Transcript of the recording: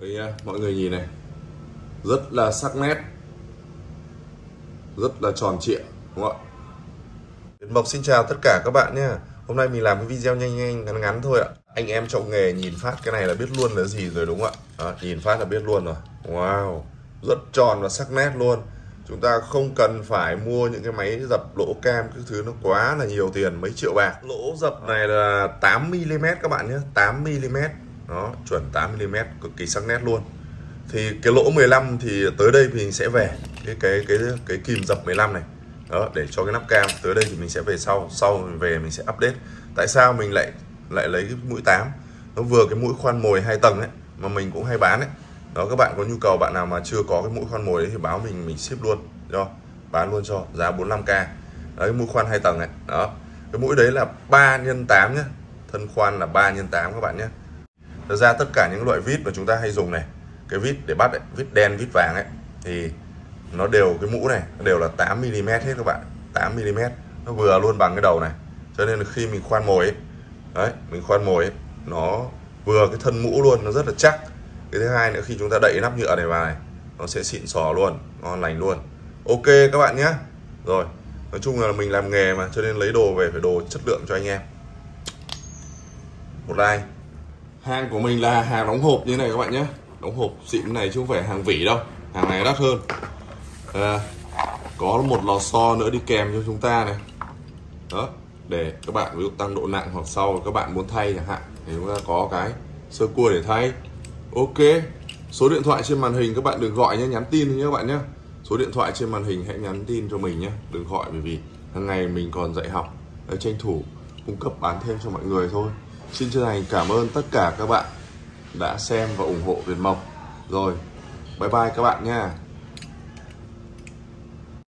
Đấy, nha, mọi người nhìn này. Rất là sắc nét. Rất là tròn trịa Đúng không ạ? Tiến Mộc xin chào tất cả các bạn nhé. Hôm nay mình làm cái video nhanh nhanh ngắn ngắn thôi ạ. Anh em trong nghề nhìn phát cái này là biết luôn là gì rồi đúng không ạ? Đó, Nhìn phát là biết luôn rồi. Wow Rất tròn và sắc nét luôn. Chúng ta không cần phải mua những cái máy dập lỗ cam Cái thứ nó quá là nhiều tiền Mấy triệu bạc. Lỗ dập này là 8mm các bạn nhé 8mm nó chuẩn 8mm cực kỳ sắc nét luôn. Thì cái lỗ 15 thì tới đây mình sẽ về. Cái cái cái cái kìm dập 15 này. Đó, để cho cái nắp cam tới đây thì mình sẽ về sau. Sau mình về mình sẽ update. Tại sao mình lại lại lấy cái mũi 8 nó vừa cái mũi khoan mồi hai tầng ấy, mà mình cũng hay bán ấy. Đó, các bạn có nhu cầu, bạn nào mà chưa có cái mũi khoan mồi đấy thì báo mình mình ship luôn. Cho, bán luôn cho, giá 45k đấy, mũi khoan hai tầng này. Đó, cái mũi đấy là 3 x 8 nhá. Thân khoan là 3 x 8 các bạn nhé Thật ra tất cả những loại vít mà chúng ta hay dùng này cái vít để bắt ấy, vít đen vít vàng ấy thì nó đều cái mũ này nó đều là 8 mm hết các bạn 8 mm. Nó vừa luôn bằng cái đầu này cho nên là khi mình khoan mồi ấy, đấy mình khoan mồi ấy, nó vừa cái thân mũ luôn nó rất là chắc. Cái thứ hai nữa khi chúng ta đậy nắp nhựa này vào này nó sẽ xịn sò luôn ngon lành luôn. Ok các bạn nhé. Rồi nói chung là mình làm nghề mà cho nên lấy đồ về phải đồ chất lượng cho anh em. Một like hàng của mình là hàng đóng hộp như này các bạn nhé. Đóng hộp xịn này chứ không phải hàng vỉ đâu. Hàng này đắt hơn. À, có một lò xo nữa đi kèm cho chúng ta này. Đó để các bạn ví dụ tăng độ nặng hoặc sau các bạn muốn thay chẳng hạn thì chúng ta có cái sơ cua để thay. Ok số điện thoại trên màn hình các bạn đừng gọi nhé nhắn tin nhé các bạn nhé. Số điện thoại trên màn hình hãy nhắn tin cho mình nhé đừng gọi bởi vì hàng ngày mình còn dạy học để tranh thủ cung cấp bán thêm cho mọi người thôi xin chân thành cảm ơn tất cả các bạn đã xem và ủng hộ Việt Mộc. Rồi, bye bye các bạn nha.